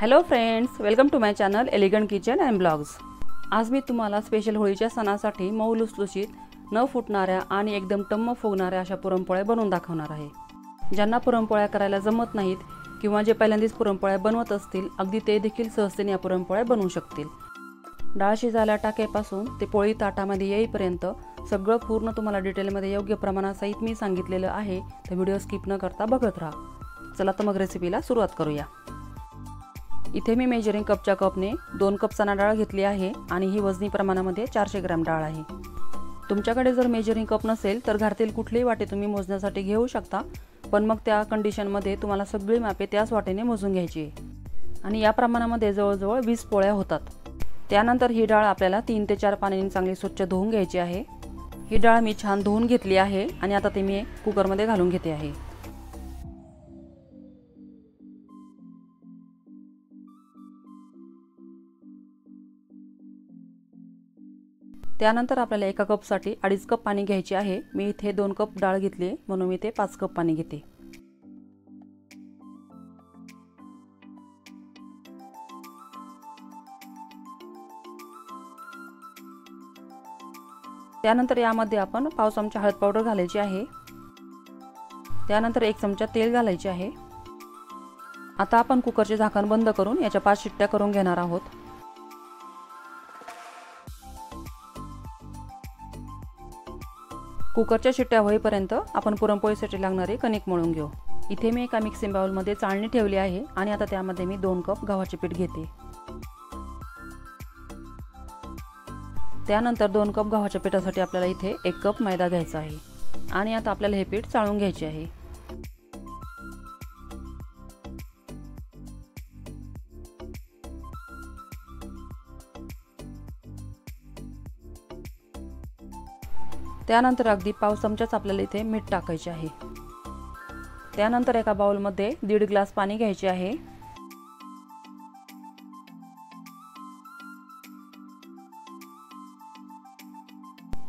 Hello friends welcome to my channel elegant kitchen and blogs आज मी तुम्हाला special होळीच्या सणासाठी मऊ लुसलुशीत न फुटणाऱ्या आणि एकदम टम्म फुगणाऱ्या अशा पुरणपोळ्या बनवून दाखवणार आहे. ज्यांना पुरणपोळ्या करायला जमत नाहीत किंवा जे पहिल्यांदाच पुरणपोळ्या बनवत असतील अगदी ते देखील सहजतेने या पुरणपोळ्या बनवू शकतील. डाळ शिजायला टाकेपासून ते पोळी ताटामध्ये येईपर्यंत सगळं पूर्ण तुम्हाला डिटेलमध्ये योग्य प्रमाणासहित मी सांगितलेलं आहे. तर व्हिडिओ स्किप न करता बघत राहा. चला तर मग रेसिपीला सुरुवात करूया. इथे मी मेजरिंग कपच्या कपने दोन कप चणा डाळ घेतली आहे आणि ही वजनी प्रमाणामध्ये चारशे ग्रॅम डाळ आहे. तुमच्याकडे जर मेजरिंग कप नसेल तर घरातील कुठलीही वाटे तुम्ही मोजण्यासाठी घेऊ शकता पण मग त्या कंडिशनमध्ये तुम्हाला सगळी मापे त्याच वाटेने मोजून घ्यायची आहे. आणि या प्रमाणामध्ये जवळजवळ वीस पोळ्या होतात. त्यानंतर ही डाळ आपल्याला तीन ते चार पाण्याने चांगली स्वच्छ धुवून घ्यायची आहे. ही डाळ मी छान धुवून घेतली आहे आणि आता ते मी कुकरमध्ये घालून घेते आहे. त्यानंतर आपल्याला एका कपसाठी अडीच कप पाणी घ्यायचे आहे. मी इथे दोन कप डाळ घेतली म्हणून मी ते पाच कप पाणी घेते. त्यानंतर यामध्ये आपण पाव चमचा हळद पावडर घालायची आहे. त्यानंतर एक चमचा तेल घालायचे आहे. आता आपण कुकरचे झाकण बंद करून याच्या पाच शिट्ट्या करून घेणार आहोत. कुकरच्या शिट्ट्या होईपर्यंत आपण पुरणपोळीसाठी लागणारे कणिक मळून घेऊ. इथे मी एका मिक्सिंग बाउलमध्ये चाळणी ठेवली आहे आणि आता त्यामध्ये मी दोन कप गव्हाचे पीठ घेते. त्यानंतर दोन कप गव्हाच्या पिठासाठी आपल्याला इथे एक कप मैदा घ्यायचा आहे आणि आता आपल्याला हे पीठ चाळून घ्यायचे आहे. त्यानंतर अगदी पाव चमचाच आपल्याला इथे मीठ टाकायचे आहे. त्यानंतर एका बाउलमध्ये दीड ग्लास पाणी घ्यायचे आहे.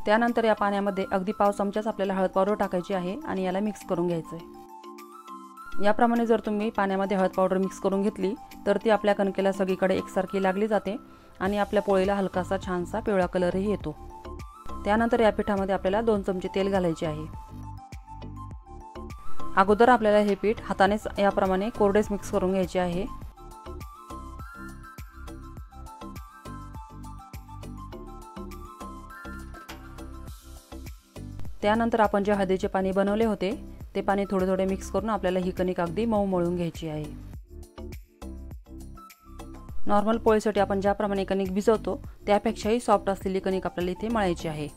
त्यानंतर या पाण्यामध्ये अगदी पाव चमचाच आपल्याला हळद पावडर टाकायची आहे आणि याला मिक्स करून घ्यायचं आहे. याप्रमाणे जर तुम्ही पाण्यामध्ये हळद पावडर मिक्स करून घेतली तर ती आपल्या कणकेला सगळीकडे एकसारखी लागली जाते आणि आपल्या पोळीला हलकासा छानसा पिवळा कलरही येतो. त्यानंतर या पिठामध्ये आपल्याला दोन चमचे तेल घालायचे आहे. अगोदर आपल्याला हे पीठ हातानेच याप्रमाणे कोरडेच मिक्स करून घ्यायचे आहे. त्यानंतर आपण जे हळदीचे पाणी बनवले होते ते पाणी थोडे थोडे मिक्स करून आपल्याला ही कणिक अगदी मऊ मळून घ्यायची आहे. नॉर्मल पोळीसाठी आपण ज्याप्रमाणे कणिक भिजवतो त्यापेक्षाही सॉफ्ट असलेली कणिक आपल्याला इथे मळायची आहे.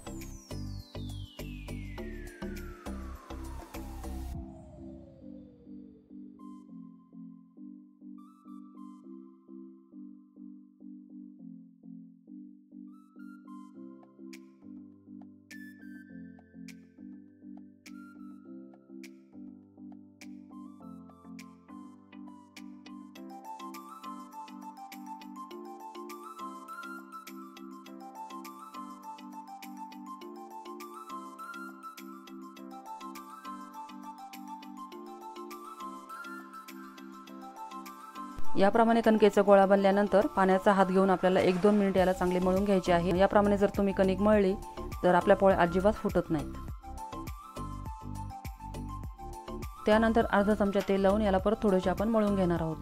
याप्रमाणे कणकेचा गोळा बनल्यानंतर पाण्याचा हात घेऊन आपल्याला एक दोन मिनिट याला चांगले मळून घ्यायचे आहे. याप्रमाणे जर तुम्ही कणिक मळली तर आपल्या पोळ्या अजिबात फुटत नाहीत. त्यानंतर अर्धा चमचा तेल लावून याला परत थोडेसे आपण मळून घेणार आहोत.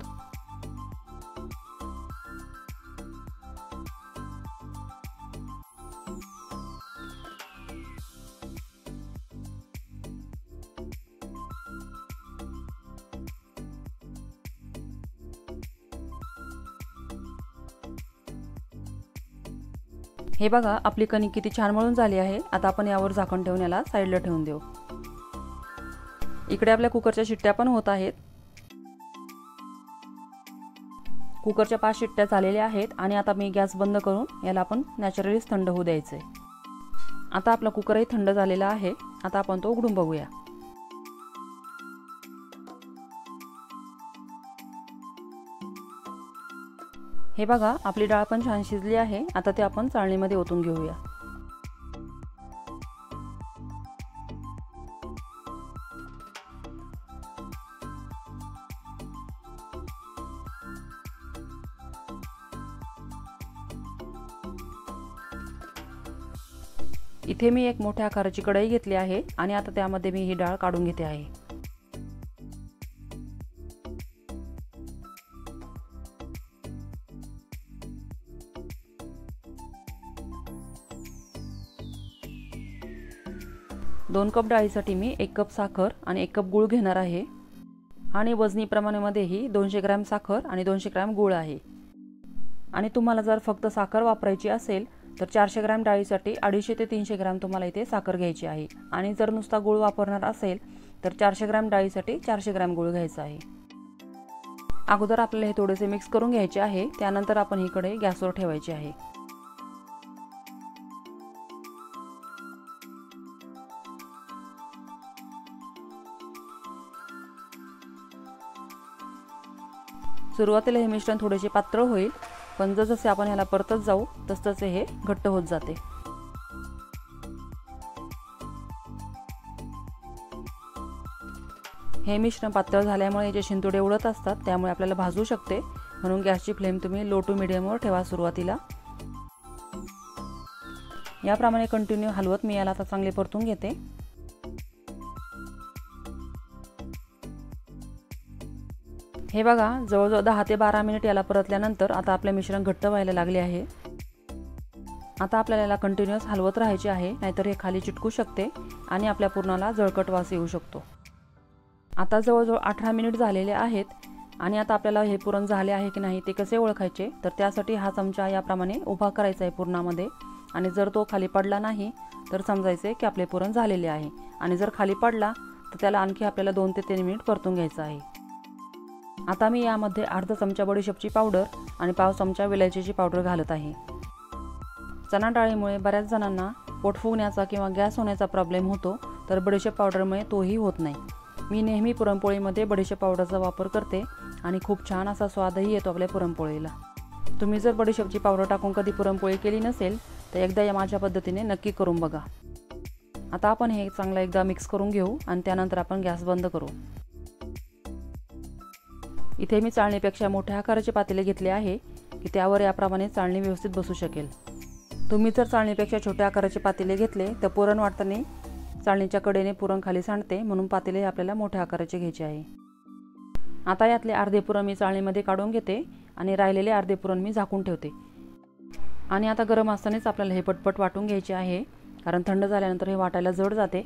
हे बघा आपली कणिक किती छान मळून झाली आहे. आता आपण यावर झाकण ठेवून याला साईडला ठेवून देऊ. इकडे आपल्या कुकरच्या शिट्ट्या पण होत आहेत. कुकरच्या पाच शिट्ट्या झालेल्या आहेत आणि आता मी गॅस बंद करून याला आपण नॅचरलीच थंड होऊ द्यायचं आहे आता आपला कुकरही थंड झालेला आहे. आता आपण तो उघडून बघूया. हे बघा आपली डाळ पण छान शिजली आहे. आता ते आपण चाळणीमध्ये ओतून घेऊया. इथे मी एक मोठ्या आकाराची कढई घेतली आहे आणि आता त्यामध्ये मी ही डाळ काढून घेते आहे. दोन कप डाळीसाठी मी एक कप साखर आणि एक कप गूळ घेणार आहे. आणि वजनी प्रमाणामध्येही दोनशे ग्रॅम साखर आणि दोनशे ग्रॅम गूळ आहे. आणि तुम्हाला जर फक्त साखर वापरायची असेल तर चारशे ग्रॅम डाळीसाठी अडीचशे ते तीनशे ग्रॅम तुम्हाला इथे साखर घ्यायची आहे. आणि जर नुसता गूळ वापरणार असेल तर चारशे ग्रॅम डाळीसाठी चारशे ग्रॅम गूळ घ्यायचा आहे. अगोदर आपल्याला हे थोडेसे मिक्स करून घ्यायचे आहे त्यानंतर आपण इकडे गॅसवर ठेवायची आहे. सुरुवातीला हे मिश्रण थोडेसे पातळ होईल पण जसजसे आपण ह्याला परतत जाऊ तसतसे हे घट्ट होत जाते. हे मिश्रण पातळ झाल्यामुळे याचे शिंतोडे उडत असतात त्यामुळे आपल्याला भाजू शकते. म्हणून गॅसची फ्लेम तुम्ही लो टू मिडियमवर ठेवा सुरुवातीला. याप्रमाणे कंटिन्यू हलवत मी याला आता चांगले परतून घेते. हे बघा जवळजवळ दहा ते बारा मिनिट याला परतल्यानंतर आता आपलं मिश्रण घट्ट व्हायला लागले आहे. आता आपल्याला याला कंटिन्युअस हलवत राहायचे आहे नाहीतर हे खाली चिटकू शकते आणि आपल्या पूर्णाला जळकट वास येऊ शकतो. आता जवळजवळ अठरा मिनिट झालेले आहेत आणि आता आपल्याला हे पुरण झाले आहे की नाही ते कसे ओळखायचे तर त्यासाठी हा चमचा याप्रमाणे उभा करायचा आहे पुरणामध्ये. आणि जर तो खाली पडला नाही तर समजायचे की आपले पुरण झालेले आहे. आणि जर खाली पडला तर त्याला आणखी आपल्याला दोन ते तीन मिनिट परतून घ्यायचं आहे. आता मी यामध्ये अर्धा चमचा बडीशेपची पावडर आणि पाव चमचा विलायचीची पावडर घालत आहे. चणा डाळीमुळे बऱ्याच जणांना पोट फुगण्याचा किंवा गॅस होण्याचा प्रॉब्लेम होतो तर बडीशेप पावडरमुळे तोही होत नाही. मी नेहमी पुरणपोळीमध्ये बडीशेप पावडरचा वापर करते आणि खूप छान असा स्वादही येतो आपल्या पुरणपोळीला. तुम्ही जर बडीशेपची पावडर टाकून कधी पुरणपोळी केली नसेल तर एकदा या माझ्या पद्धतीने नक्की करून बघा. आता आपण हे चांगलं एकदा मिक्स करून घेऊ आणि त्यानंतर आपण गॅस बंद करू. इथे मी चाळणीपेक्षा मोठ्या आकाराचे पातेले घेतले आहे की त्यावर याप्रमाणे चाळणी व्यवस्थित बसू शकेल. तुम्ही जर चाळणीपेक्षा छोट्या आकाराचे पातेले घेतले तर पुरण वाटताना चाळणीच्या कडेने पुरण खाली सांडते म्हणून पातेले आपल्याला मोठ्या आकाराचे घ्यायचे आहे. आता यातले अर्धे पुरण मी चाळणीमध्ये काढून घेते आणि राहिलेले अर्धे पुरण मी झाकून ठेवते. आणि आता गरम असतानाच आपल्याला हे पटपट वाटून घ्यायचे आहे कारण थंड झाल्यानंतर हे वाटायला जड जाते.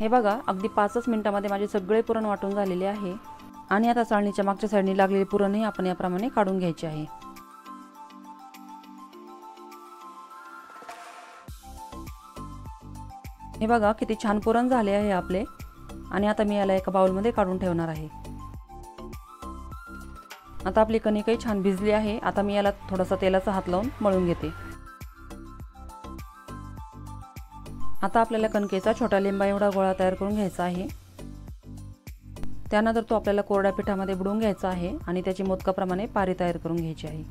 हे बघा अगदी पाचच मिनिटामध्ये माझे सगळे पुरण वाटून झालेले आहे. आणि आता चाळणीच्या मागच्या साईडने लागलेले पुरणही आपण याप्रमाणे काढून घ्यायचे आहे. हे बघा किती छान पुरण झाले आहे आपले. आणि आता मी याला एका बाउलमध्ये काढून ठेवणार आहे. आता आपली कणिकही छान भिजली आहे. आता मी याला थोडासा तेलाचा हात लावून मळून घेते. आता आपल्याला कणकेचा छोटा लिंबा एवढा गोळा तयार करून घ्यायचा आहे. त्यानंतर तो आपल्याला कोरड्या पिठामध्ये बुडवून घ्यायचा आहे आणि त्याची मोदकाप्रमाणे पारी तयार करून घ्यायची आहे.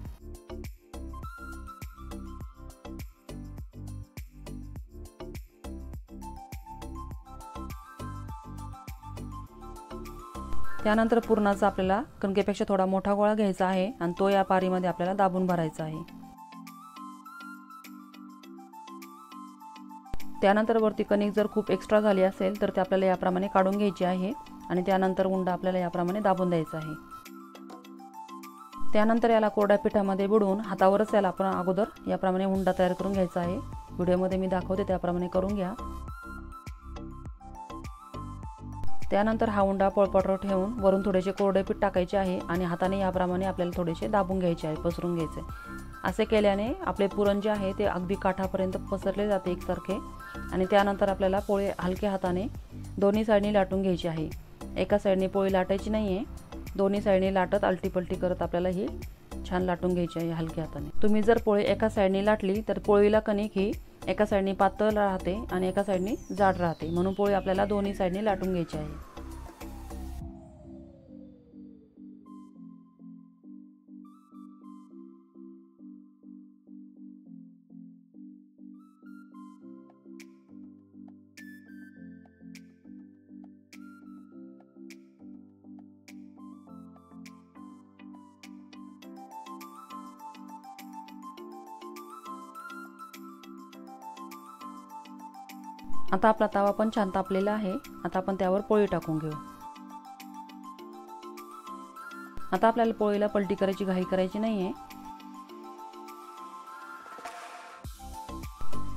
त्यानंतर पुरणाचा आपल्याला कणकेपेक्षा थोडा मोठा गोळा घ्यायचा आहे आणि तो या पारीमध्ये आपल्याला दाबून भरायचा आहे. त्यानंतर वरती कणिक जर खूप एक्स्ट्रा झाली असेल तर ते आपल्याला याप्रमाणे काढून घ्यायची आहे आणि त्यानंतर उंडा आपल्याला याप्रमाणे दाबून द्यायचा आहे. त्यानंतर याला कोरड्या पिठामध्ये बुडवून हातावरच याला आपण अगोदर याप्रमाणे हुंडा तयार करून घ्यायचा आहे. व्हिडिओमध्ये मी दाखवते त्याप्रमाणे करून घ्या. त्यानंतर हा उंडा पोळपाटावर ठेवून वरून थोडेसे कोरडे पीठ टाकायचे आहे आणि हाताने याप्रमाणे आपल्याला थोडेसे दाबून घ्यायचे आहे पसरून घ्यायचे असे केल्याने आपले पुरण जे आहे ते अगदी काठापर्यंत पसरले जाते एकसारखे आणि त्यानंतर आपल्याला पोळे हलक्या हाताने दोन्ही साईडनी लाटून घ्यायची आहे. एका साईडने पोळी लाटायची नाही आहे दोन्ही साईडने लाटत अलटीपलटी करत आपल्याला ही छान लाटून घ्यायची आहे हलक्या हाताने. तुम्ही जर पोळी एका साईडने लाटली तर पोळीला कणिक ही एका साईडने पातळ राहते आणि एका साईडने जाड राहते. म्हणून पोळी आपल्याला दोन्ही साईडने लाटून घ्यायची आहे. आता आपला तवा पण छान तापलेला आहे. आता आपण त्यावर पोळी टाकून घेऊ. आता आपल्याला पोळीला पलटी करायची घाई करायची नाही आहे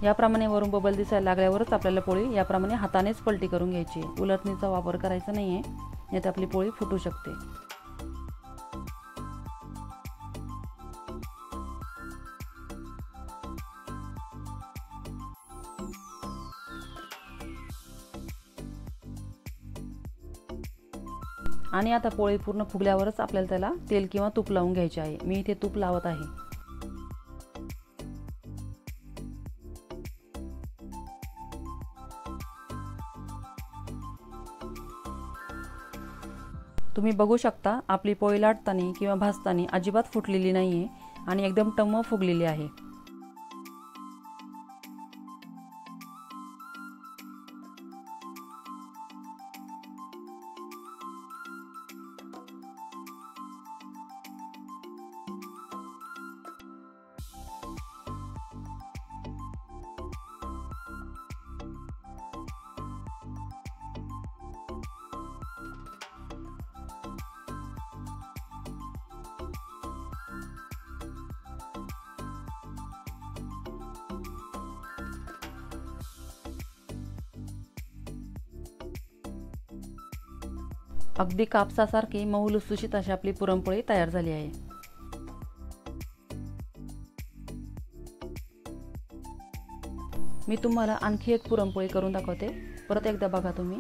याप्रमाणे वरून बबल दिसायला लागल्यावरच आपल्याला पोळी याप्रमाणे हातानेच पलटी करून घ्यायची उलटणीचा वापर करायचा नाही आहे यात आपली पोळी फुटू शकते. आणि आता पोळी पूर्ण फुगल्यावरच आपल्याला त्याला तेल किंवा तूप लावून घ्यायचे आहे. मी इथे तूप लावत आहे. तुम्ही बघू शकता आपली पोळी लाटताना किंवा भाजताना अजिबात फुटलेली नाही आहे आणि एकदम टम्म फुगलेली आहे. अगदी कापसासारखी मऊ लुसलुशीत अशी आपली पुरणपोळी तयार झाली आहे. मी तुम्हाला आणखी एक पुरणपोळी करून दाखवते. परत एकदा बघा तुम्ही.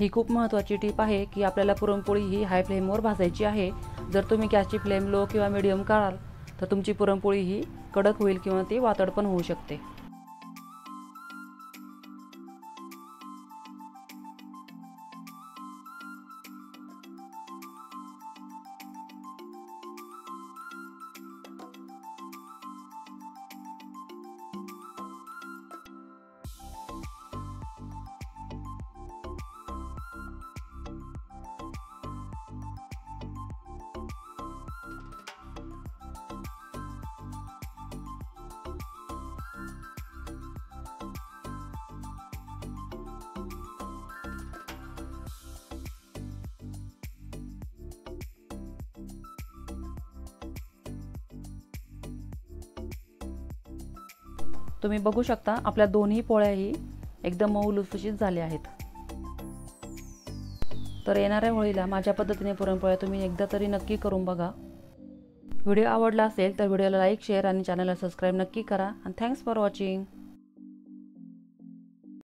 ही खूप महत्त्वाची टीप आहे की आपल्याला पुरणपोळी ही हाय फ्लेमवर भाजायची आहे. जर तुम्ही गॅसची फ्लेम लो किंवा मिडियम काढाल तर तुमची पुरणपोळी ही कडक होईल किंवा ती वातड पण होऊ शकते. तुम्ही बघू शकता आपल्या दोन्ही पोळ्याही एकदम मऊ लुसलुशीत झाल्या आहेत. तर येणाऱ्या होळीला माझ्या पद्धतीने पुरणपोळ्या तुम्ही एकदा तरी नक्की करून बघा. व्हिडिओ आवडला असेल तर व्हिडिओला लाईक शेअर आणि चॅनलला सबस्क्राईब नक्की करा. आणि थँक्स फॉर वॉचिंग